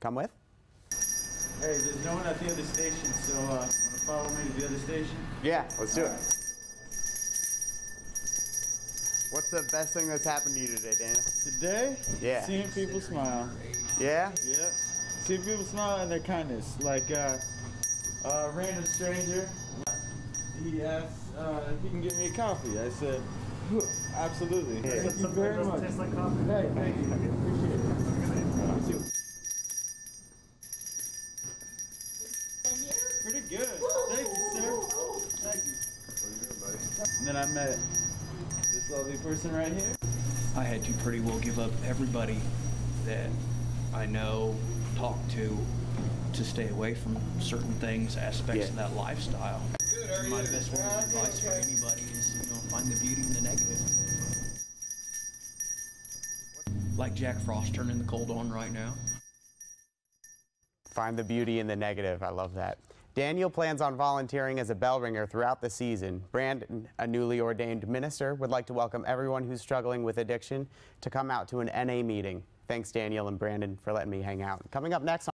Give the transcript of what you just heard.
come with? Hey, there's no one at the other station, so uh, wanna follow me to the other station? Yeah, let's do it. What's the best thing that's happened to you today, Daniel? Today? Yeah. Seeing people smile. Yeah? Yep. Seeing people smile and their kindness. Like uh, a random stranger, he asked uh, if he can get me a coffee. I said, "Huh, absolutely. Yeah. Thank you very much. Hey, thank you. Appreciate it. Then I met this lovely person right here. I had to pretty well give up everybody that I know, talk to, to stay away from certain things, aspects of that lifestyle. Good, My best word of advice for anybody is, you know, find the beauty in the negative. Like Jack Frost turning the cold on right now. Find the beauty in the negative. I love that. Daniel plans on volunteering as a bell ringer throughout the season. Brandon, a newly ordained minister, would like to welcome everyone who's struggling with addiction to come out to an NA meeting. Thanks, Daniel and Brandon, for letting me hang out. Coming up next.